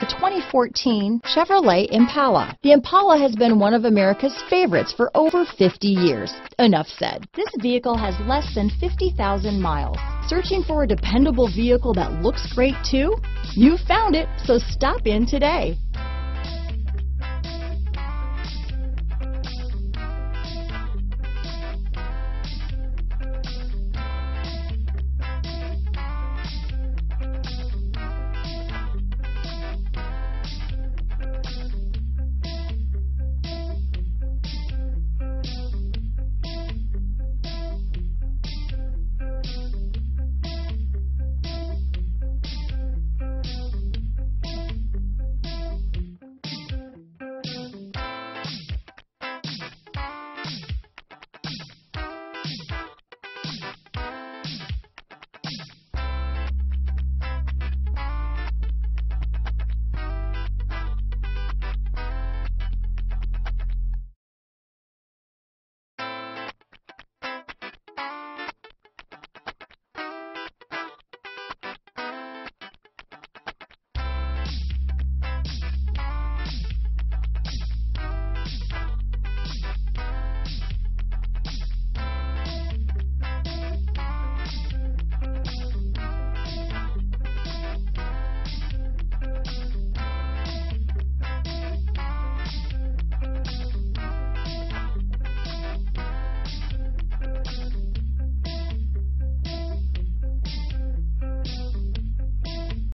The 2014 Chevrolet Impala. The Impala has been one of America's favorites for over 50 years. Enough said. This vehicle has less than 50,000 miles. Searching for a dependable vehicle that looks great too? You found it, so stop in today.